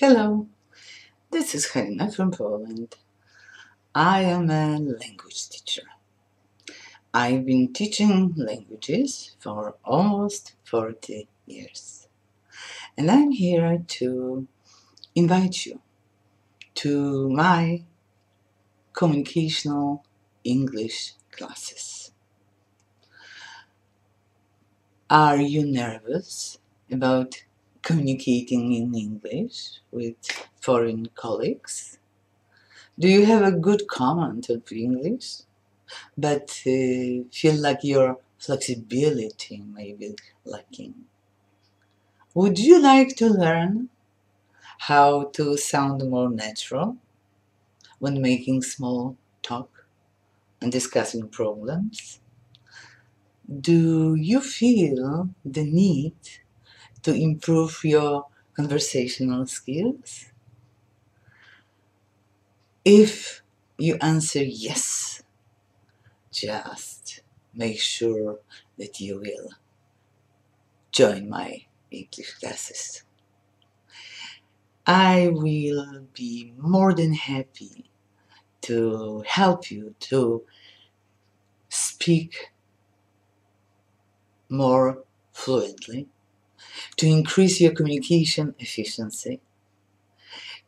Hello, this is Halina from Poland. I am a language teacher. I've been teaching languages for almost 40 years. And I'm here to invite you to my communicational English classes. Are you nervous about communicating in English with foreign colleagues? Do you have a good command of English, but uh, feel like your flexibility may be lacking? Would you like to learn how to sound more natural when making small talk and discussing problems? Do you feel the need to improve your conversational skills? If you answer yes, just make sure that you will join my English classes. I will be more than happy to help you to speak more fluently, to increase your communication efficiency,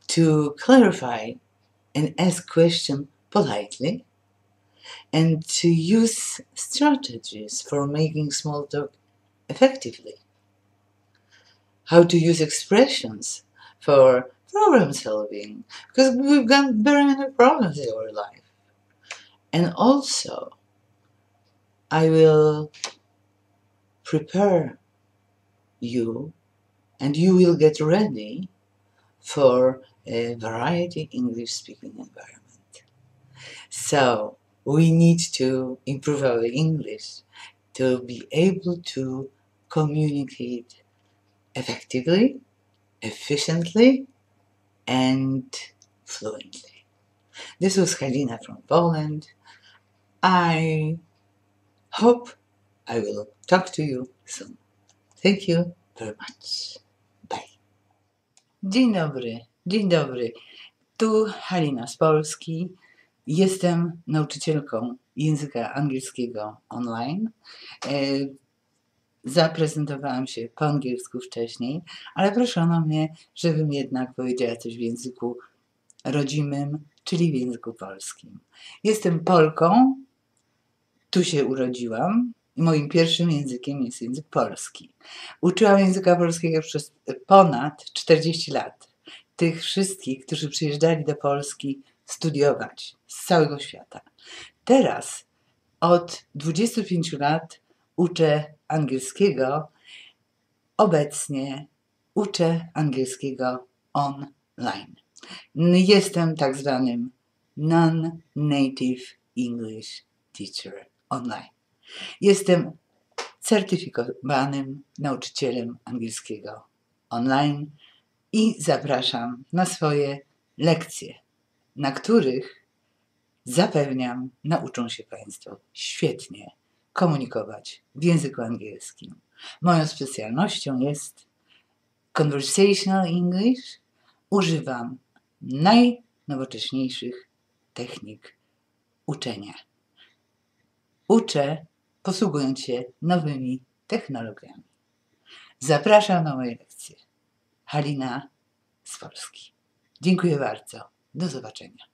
to clarify and ask questions politely, and to use strategies for making small talk effectively. How to use expressions for problem solving, because we've got very many problems in our life. And also, I will prepare you and you will get ready for a variety English speaking environment. So we need to improve our English to be able to communicate effectively, efficiently, and fluently. This was Halina from Poland. I hope I will talk to you soon. Thank you very much. Bye. Dzień dobry, dzień dobry. Tu Halina z Polski. Jestem nauczycielką języka angielskiego online. E, Zaprezentowałam się po angielsku wcześniej, ale proszono mnie, żebym jednak powiedziała coś w języku rodzimym, czyli w języku polskim. Jestem Polką, tu się urodziłam moim pierwszym językiem jest język polski. Uczyłam języka polskiego przez ponad 40 lat. Tych wszystkich, którzy przyjeżdżali do Polski studiować z całego świata. Teraz od 25 lat uczę angielskiego. Obecnie uczę angielskiego online. Jestem tak zwanym non-native English teacher online. Jestem certyfikowanym nauczycielem angielskiego online i zapraszam na swoje lekcje, na których zapewniam, nauczą się Państwo świetnie komunikować w języku angielskim. Moją specjalnością jest conversational English. Używam najnowocześniejszych technik uczenia. Uczę posługując się nowymi technologiami. Zapraszam na moje lekcje. Halina z Polski. Dziękuję bardzo. Do zobaczenia.